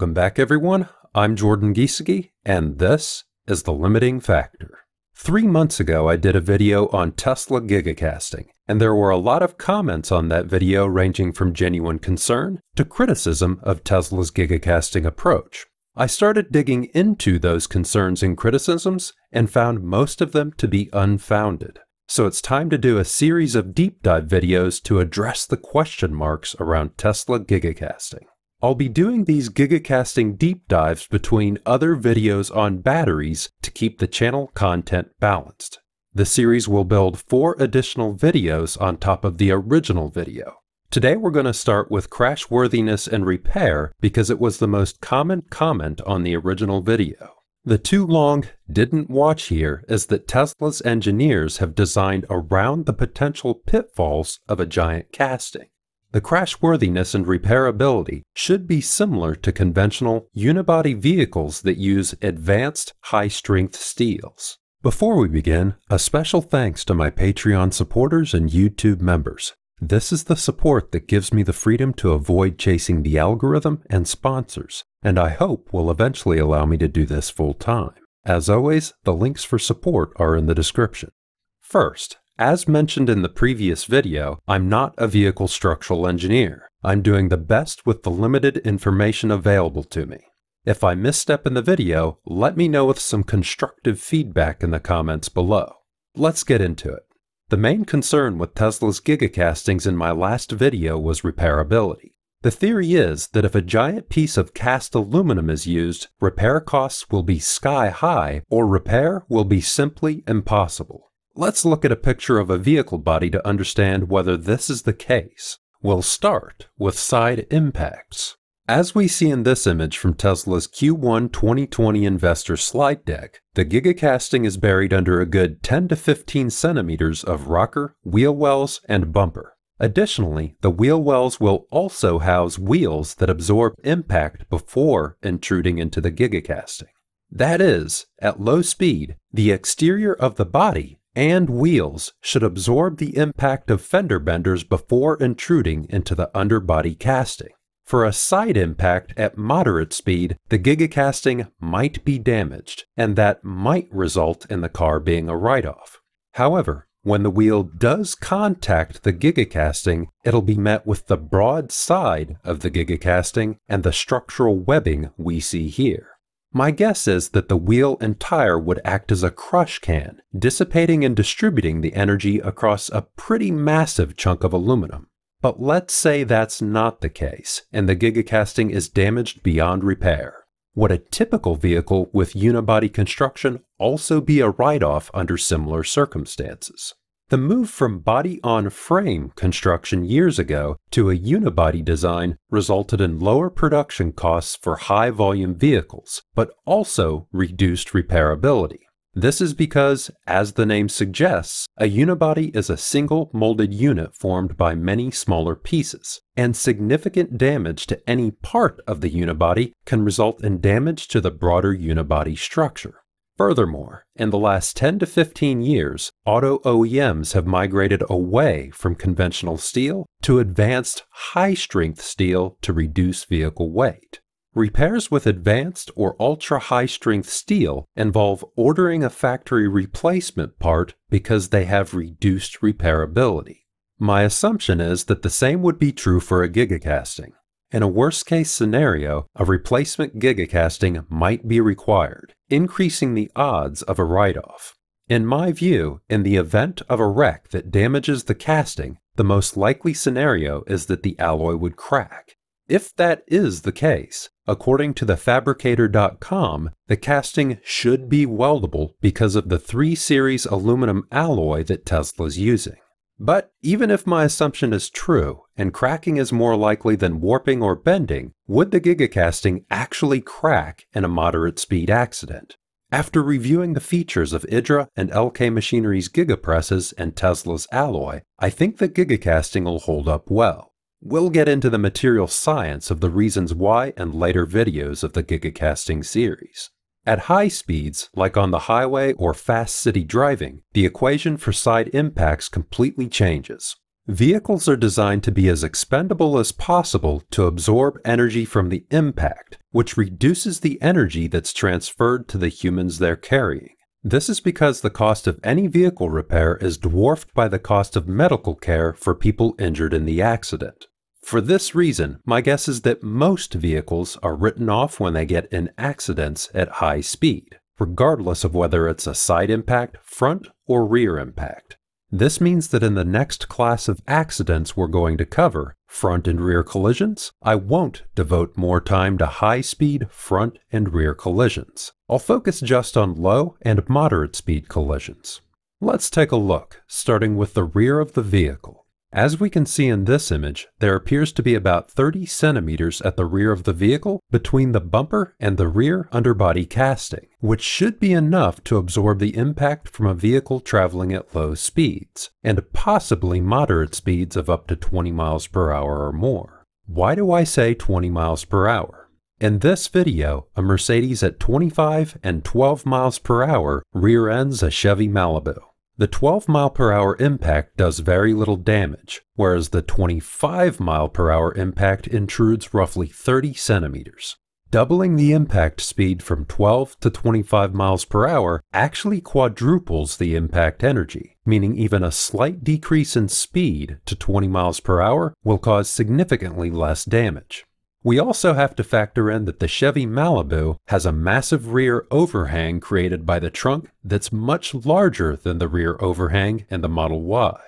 Welcome back, everyone. I'm Jordan Giesige, and this is The Limiting Factor. Three months ago, I did a video on Tesla gigacasting, and there were a lot of comments on that video ranging from genuine concern to criticism of Tesla's gigacasting approach. I started digging into those concerns and criticisms and found most of them to be unfounded. So it's time to do a series of deep dive videos to address the question marks around Tesla gigacasting. I'll be doing these gigacasting deep dives between other videos on batteries to keep the channel content balanced. The series will build four additional videos on top of the original video. Today we're going to start with crashworthiness and repair because it was the most common comment on the original video. The too long didn't watch here is that Tesla's engineers have designed around the potential pitfalls of a giant casting. The crashworthiness and repairability should be similar to conventional unibody vehicles that use advanced high-strength steels. Before we begin, a special thanks to my Patreon supporters and YouTube members. This is the support that gives me the freedom to avoid chasing the algorithm and sponsors, and I hope will eventually allow me to do this full time. As always, the links for support are in the description. First, as mentioned in the previous video, I'm not a vehicle structural engineer. I'm doing the best with the limited information available to me. If I misstep in the video, let me know with some constructive feedback in the comments below. Let's get into it. The main concern with Tesla's gigacastings in my last video was repairability. The theory is that if a giant piece of cast aluminum is used, repair costs will be sky high or repair will be simply impossible. Let's look at a picture of a vehicle body to understand whether this is the case. We'll start with side impacts. As we see in this image from Tesla's Q1 2020 investor slide deck, the gigacasting is buried under a good 10 to 15 centimeters of rocker, wheel wells, and bumper. Additionally, the wheel wells will also house wheels that absorb impact before intruding into the gigacasting. That is, at low speed, the exterior of the body and wheels should absorb the impact of fender benders before intruding into the underbody casting. For a side impact at moderate speed, the gigacasting might be damaged, and that might result in the car being a write-off. However, when the wheel does contact the gigacasting, it'll be met with the broad side of the gigacasting and the structural webbing we see here. My guess is that the wheel and tire would act as a crush can, dissipating and distributing the energy across a pretty massive chunk of aluminum. But let's say that's not the case, and the gigacasting is damaged beyond repair. Would a typical vehicle with unibody construction also be a write-off under similar circumstances? The move from body on frame construction years ago to a unibody design resulted in lower production costs for high volume vehicles, but also reduced repairability. This is because, as the name suggests, a unibody is a single molded unit formed by many smaller pieces, and significant damage to any part of the unibody can result in damage to the broader unibody structure. Furthermore, in the last 10 to 15 years, auto OEMs have migrated away from conventional steel to advanced high strength steel to reduce vehicle weight. Repairs with advanced or ultra high strength steel involve ordering a factory replacement part because they have reduced repairability. My assumption is that the same would be true for a gigacasting. In a worst case scenario, a replacement gigacasting might be required, increasing the odds of a write-off. In my view, in the event of a wreck that damages the casting, the most likely scenario is that the alloy would crack. If that is the case, according to thefabricator.com, the casting should be weldable because of the 3 Series aluminum alloy that Tesla's using. But even if my assumption is true, and cracking is more likely than warping or bending, would the gigacasting actually crack in a moderate speed accident? After reviewing the features of IDRA and LK Machinery's gigapresses and Tesla's alloy, I think the gigacasting will hold up well. We'll get into the material science of the reasons why in later videos of the gigacasting series. At high speeds, like on the highway or fast city driving, the equation for side impacts completely changes. Vehicles are designed to be as expendable as possible to absorb energy from the impact, which reduces the energy that's transferred to the humans they're carrying. This is because the cost of any vehicle repair is dwarfed by the cost of medical care for people injured in the accident. For this reason, my guess is that most vehicles are written off when they get in accidents at high speed, regardless of whether it's a side impact, front, or rear impact. This means that in the next class of accidents we're going to cover, front and rear collisions, I won't devote more time to high speed front and rear collisions. I'll focus just on low and moderate speed collisions. Let's take a look, starting with the rear of the vehicle. As we can see in this image, there appears to be about 30 centimeters at the rear of the vehicle between the bumper and the rear underbody casting, which should be enough to absorb the impact from a vehicle traveling at low speeds, and possibly moderate speeds of up to 20 miles per hour or more. Why do I say 20 miles per hour? In this video, a Mercedes at 25 and 12 miles per hour rear ends a Chevy Malibu. The 12 mile per hour impact does very little damage, whereas the 25 mile per hour impact intrudes roughly 30 centimeters. Doubling the impact speed from 12 to 25 miles per hour actually quadruples the impact energy, meaning even a slight decrease in speed to 20 miles per hour will cause significantly less damage. We also have to factor in that the Chevy Malibu has a massive rear overhang created by the trunk that's much larger than the rear overhang in the Model Y.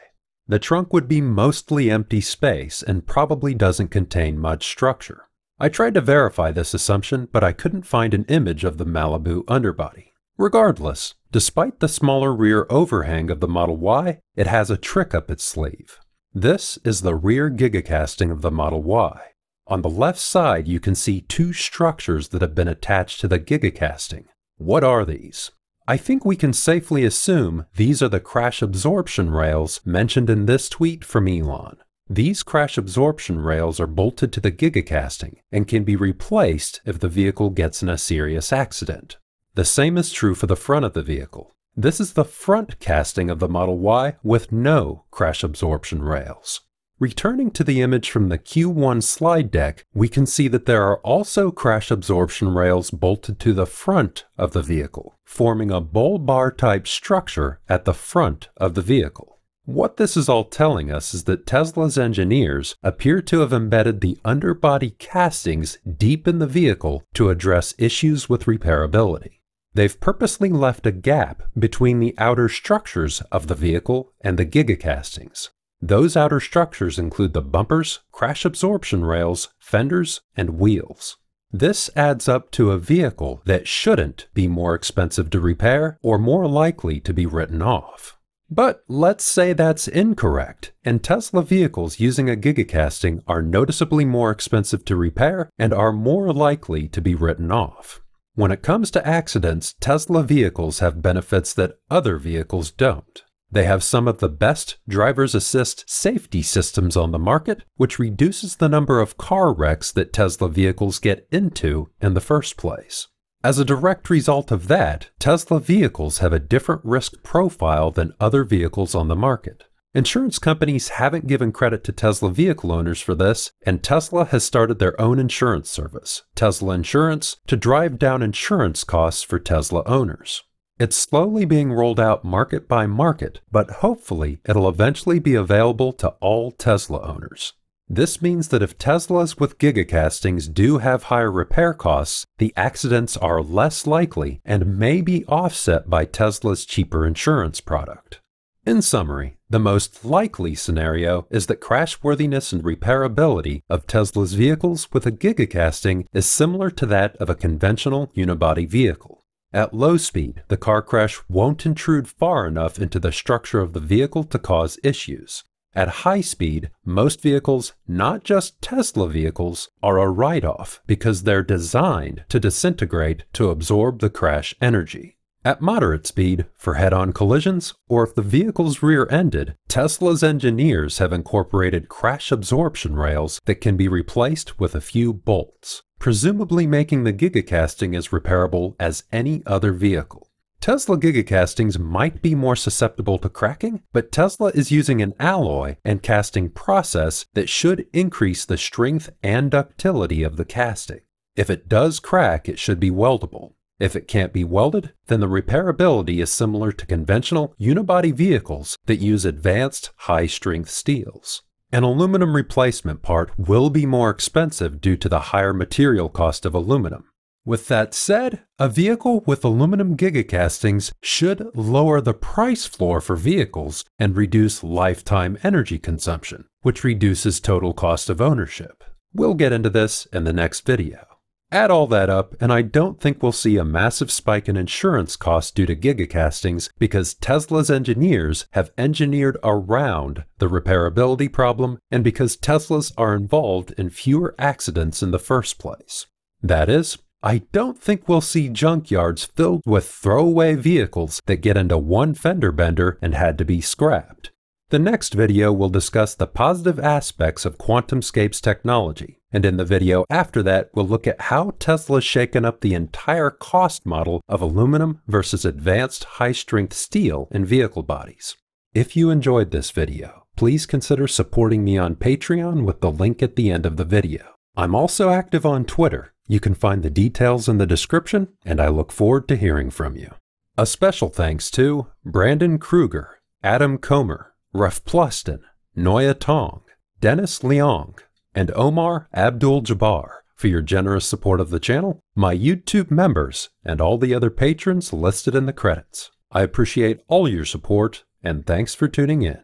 The trunk would be mostly empty space and probably doesn't contain much structure. I tried to verify this assumption, but I couldn't find an image of the Malibu underbody. Regardless, despite the smaller rear overhang of the Model Y, it has a trick up its sleeve. This is the rear gigacasting of the Model Y. On the left side, you can see two structures that have been attached to the gigacasting. What are these? I think we can safely assume these are the crash absorption rails mentioned in this tweet from Elon. These crash absorption rails are bolted to the gigacasting and can be replaced if the vehicle gets in a serious accident. The same is true for the front of the vehicle. This is the front casting of the Model Y with no crash absorption rails. Returning to the image from the Q1 slide deck, we can see that there are also crash absorption rails bolted to the front of the vehicle, forming a bull bar type structure at the front of the vehicle. What this is all telling us is that Tesla's engineers appear to have embedded the underbody castings deep in the vehicle to address issues with repairability. They've purposely left a gap between the outer structures of the vehicle and the gigacastings, those outer structures include the bumpers, crash absorption rails, fenders, and wheels. This adds up to a vehicle that shouldn't be more expensive to repair or more likely to be written off. But let's say that's incorrect, and Tesla vehicles using a gigacasting are noticeably more expensive to repair and are more likely to be written off. When it comes to accidents, Tesla vehicles have benefits that other vehicles don't. They have some of the best driver's assist safety systems on the market, which reduces the number of car wrecks that Tesla vehicles get into in the first place. As a direct result of that, Tesla vehicles have a different risk profile than other vehicles on the market. Insurance companies haven't given credit to Tesla vehicle owners for this, and Tesla has started their own insurance service, Tesla Insurance, to drive down insurance costs for Tesla owners. It's slowly being rolled out market by market, but hopefully it'll eventually be available to all Tesla owners. This means that if Teslas with gigacastings do have higher repair costs, the accidents are less likely and may be offset by Tesla's cheaper insurance product. In summary, the most likely scenario is that crashworthiness and repairability of Tesla's vehicles with a gigacasting is similar to that of a conventional unibody vehicle. At low speed, the car crash won't intrude far enough into the structure of the vehicle to cause issues. At high speed, most vehicles, not just Tesla vehicles, are a write off because they're designed to disintegrate to absorb the crash energy. At moderate speed, for head on collisions, or if the vehicle's rear ended, Tesla's engineers have incorporated crash absorption rails that can be replaced with a few bolts presumably making the gigacasting as repairable as any other vehicle. Tesla gigacastings might be more susceptible to cracking, but Tesla is using an alloy and casting process that should increase the strength and ductility of the casting. If it does crack, it should be weldable. If it can't be welded, then the repairability is similar to conventional unibody vehicles that use advanced high strength steels. An aluminum replacement part will be more expensive due to the higher material cost of aluminum. With that said, a vehicle with aluminum gigacastings should lower the price floor for vehicles and reduce lifetime energy consumption, which reduces total cost of ownership. We'll get into this in the next video. Add all that up, and I don't think we'll see a massive spike in insurance costs due to gigacastings because Tesla's engineers have engineered around the repairability problem and because Teslas are involved in fewer accidents in the first place. That is, I don't think we'll see junkyards filled with throwaway vehicles that get into one fender bender and had to be scrapped. The next video will discuss the positive aspects of QuantumScape's technology, and in the video after that, we'll look at how Tesla's shaken up the entire cost model of aluminum versus advanced high-strength steel in vehicle bodies. If you enjoyed this video, please consider supporting me on Patreon with the link at the end of the video. I'm also active on Twitter. You can find the details in the description, and I look forward to hearing from you. A special thanks to Brandon Kruger, Adam Comer, Ruff Pluston, Noya Tong, Dennis Leong, and Omar Abdul Jabbar for your generous support of the channel, my YouTube members, and all the other patrons listed in the credits. I appreciate all your support, and thanks for tuning in.